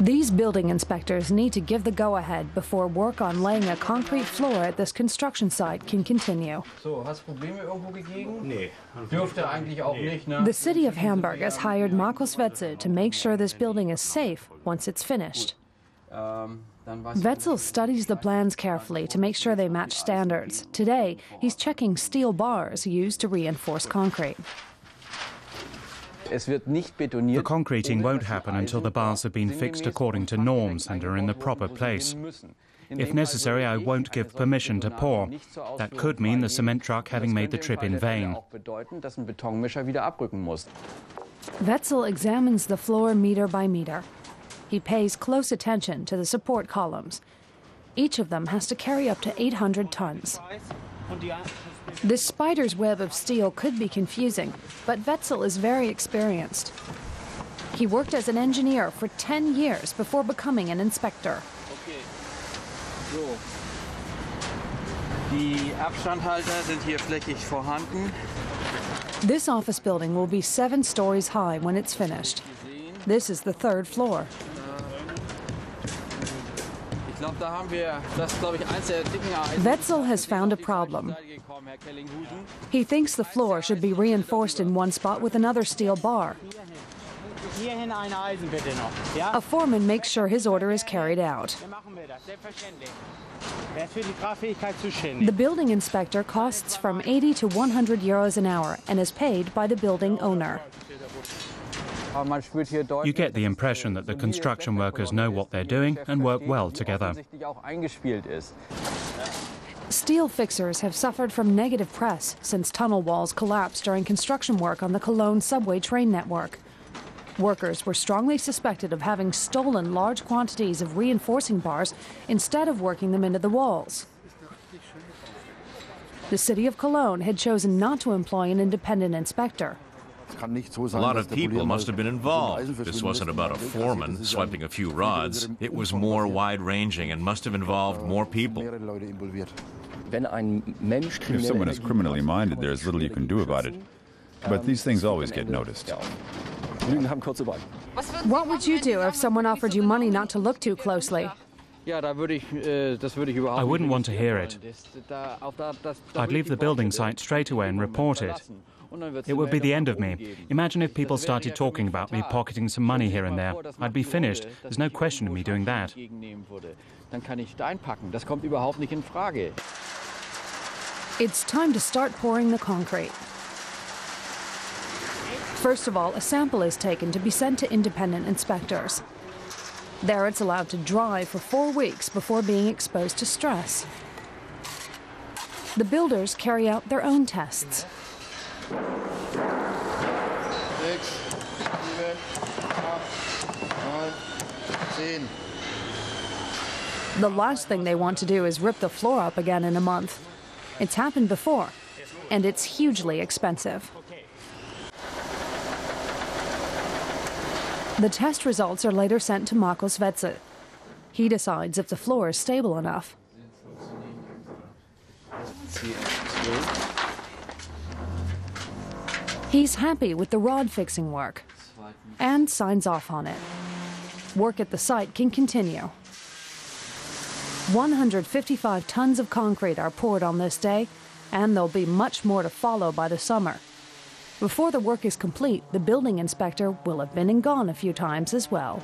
These building inspectors need to give the go ahead before work on laying a concrete floor at this construction site can continue. So, hast Probleme irgendwo gegeben? Nee. Dürfte eigentlich auch nicht, ne? The city of Hamburg has hired Markus Wetzel to make sure this building is safe once it's finished. Ähm, Wetzel studies the plans carefully to make sure they match standards. Today, he's checking steel bars used to reinforce concrete. Es wird nicht betoniert. The concreting won't happen until the bars have been fixed according to norms and are in the proper place. If necessary, I won't give permission to pour. That could mean the cement truck having made the trip in vain. auch bedeuten, dass ein Betonmischer wieder abrücken muss. Wetzel examines the floor meter by meter. He pays close attention to the support columns. Each of them has to carry up to 800 tons. This spider's web of steel could be confusing, but Wetzel is very experienced. He worked as an engineer for 10 years before becoming an inspector. Okay. So. Die Abstandhalter sind hier flächig vorhanden. This office building will be seven stories high when it's finished. This is the third floor. Ich glaube, da haben wir, das ist, glaube ich, eins der dicken Eisen. Wetzel has found a problem. gekommen, Herr Kellinghusen. He thinks the floor should be reinforced in one spot with another steel bar. Hierhin ein Eisen bitte noch. Ja, A foreman makes sure his order is carried out. dann machen wir das, selbstverständlich. Wer ist für die Tragfähigkeit zuständig? The building inspector costs from 80 to 100 euros an hour and is paid by the building owner. You get the impression that the construction workers know what they're doing and work well together. Steel fixers have suffered from negative press since tunnel walls collapsed during construction work on the Cologne subway train network. Workers were strongly suspected of having stolen large quantities of reinforcing bars instead of working them into the walls. The city of Cologne had chosen not to employ an independent inspector. A lot of people must have been involved. This wasn't about a foreman swiping a few rods. It was more wide ranging and must have involved more people. If someone is criminally minded, there's little you can do about it. But ähm, these things always get noticed. What would you do if someone offered you money not to look too closely? Ja, da würde ich, äh, das würde ich überhaupt I wouldn't want to hear it. Das- da- auch da- das- da I'd leave the building site straight away and report it. Verlassen. Und dann wird's It would be the end of me. Imagine if people Das wäre ja started talking about me pocketing some money here and there. mal vor, dass I'd be finished. There's no question of me doing that. entgegennehmen würde. Dann kann ich nicht einpacken. Das kommt überhaupt nicht in Frage. It's time to start pouring the concrete. First of all, a sample is taken to be sent to independent inspectors. There, it's allowed to dry for four weeks before being exposed to stress. The builders carry out their own tests. Sechs, sieben, acht, neun, zehn. The last thing they want to do is rip the floor up again in a month. It's happened before, and it's hugely expensive. The test results are later sent to Markus Wetzel. He decides if the floor is stable enough. He's happy with the rod fixing work and signs off on it. Work at the site can continue. 155 tons of concrete are poured on this day, and there'll be much more to follow by the summer. Before the work is complete, the building inspector will have been and gone a few times as well.